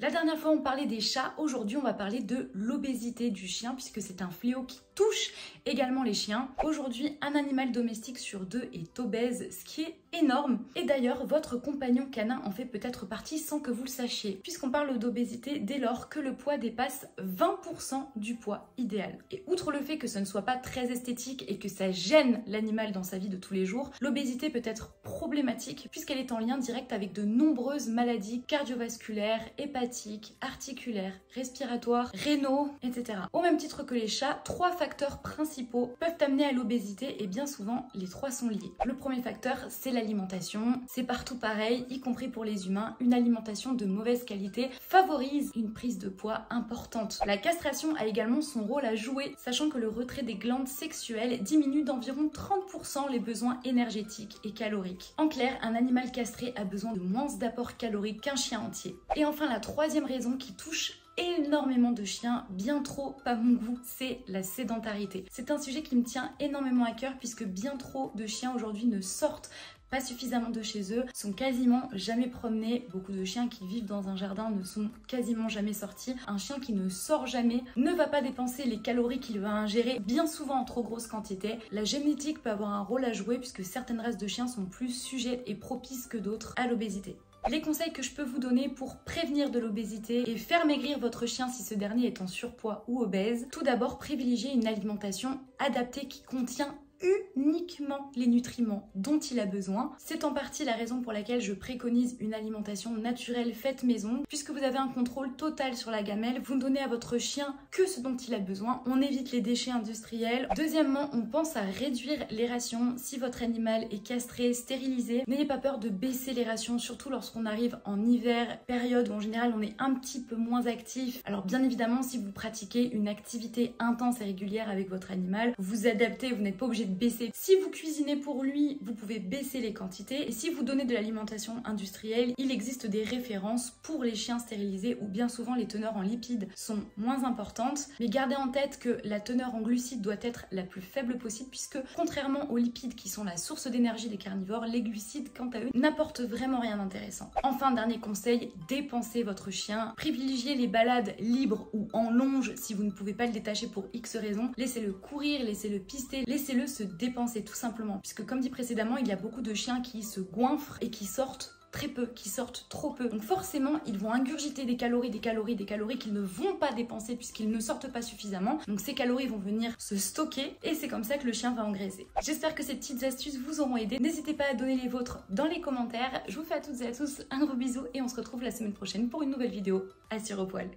La dernière fois, on parlait des chats. Aujourd'hui, on va parler de l'obésité du chien puisque c'est un fléau qui touche également les chiens. Aujourd'hui, un animal domestique sur deux est obèse, ce qui est énorme. Et d'ailleurs, votre compagnon canin en fait peut-être partie sans que vous le sachiez, puisqu'on parle d'obésité dès lors que le poids dépasse 20% du poids idéal. Et outre le fait que ce ne soit pas très esthétique et que ça gêne l'animal dans sa vie de tous les jours, l'obésité peut être problématique puisqu'elle est en lien direct avec de nombreuses maladies cardiovasculaires, hépatiques, articulaires, respiratoires, rénaux, etc. Au même titre que les chats, trois facteurs principaux peuvent amener à l'obésité et bien souvent les trois sont liés. Le premier facteur, c'est l'alimentation. C'est partout pareil, y compris pour les humains. Une alimentation de mauvaise qualité favorise une prise de poids importante. La castration a également son rôle à jouer, sachant que le retrait des glandes sexuelles diminue d'environ 30% les besoins énergétiques et caloriques. En clair, un animal castré a besoin de moins d'apports caloriques qu'un chien entier. Et enfin, la troisième raison qui touche énormément de chiens, bien trop pas mon goût, c'est la sédentarité. C'est un sujet qui me tient énormément à cœur puisque bien trop de chiens aujourd'hui ne sortent pas suffisamment de chez eux, sont quasiment jamais promenés. Beaucoup de chiens qui vivent dans un jardin ne sont quasiment jamais sortis. Un chien qui ne sort jamais ne va pas dépenser les calories qu'il va ingérer, bien souvent en trop grosse quantité. La génétique peut avoir un rôle à jouer puisque certaines races de chiens sont plus sujettes et propices que d'autres à l'obésité. Les conseils que je peux vous donner pour prévenir de l'obésité et faire maigrir votre chien si ce dernier est en surpoids ou obèse, tout d'abord privilégier une alimentation adaptée qui contient uniquement les nutriments dont il a besoin. C'est en partie la raison pour laquelle je préconise une alimentation naturelle faite maison, puisque vous avez un contrôle total sur la gamelle, vous ne donnez à votre chien que ce dont il a besoin, on évite les déchets industriels. Deuxièmement, on pense à réduire les rations si votre animal est castré, stérilisé. N'ayez pas peur de baisser les rations, surtout lorsqu'on arrive en hiver, période où en général on est un petit peu moins actif. Alors bien évidemment, si vous pratiquez une activité intense et régulière avec votre animal, vous adaptez, vous n'êtes pas obligé de baisser. Si vous cuisinez pour lui, vous pouvez baisser les quantités. Et si vous donnez de l'alimentation industrielle, il existe des références pour les chiens stérilisés où bien souvent les teneurs en lipides sont moins importantes. Mais gardez en tête que la teneur en glucides doit être la plus faible possible puisque contrairement aux lipides qui sont la source d'énergie des carnivores, les glucides quant à eux n'apportent vraiment rien d'intéressant. Enfin, dernier conseil, dépensez votre chien. Privilégiez les balades libres ou en longe si vous ne pouvez pas le détacher pour X raisons. Laissez-le courir, laissez-le pister, laissez-le se dépenser tout simplement. Puisque comme dit précédemment, il y a beaucoup de chiens qui se goinfrent et qui sortent très peu, qui sortent trop peu. Donc forcément, ils vont ingurgiter des calories, des calories, des calories qu'ils ne vont pas dépenser puisqu'ils ne sortent pas suffisamment. Donc ces calories vont venir se stocker et c'est comme ça que le chien va engraisser. J'espère que ces petites astuces vous auront aidé. N'hésitez pas à donner les vôtres dans les commentaires. Je vous fais à toutes et à tous un gros bisou et on se retrouve la semaine prochaine pour une nouvelle vidéo à sur au poil.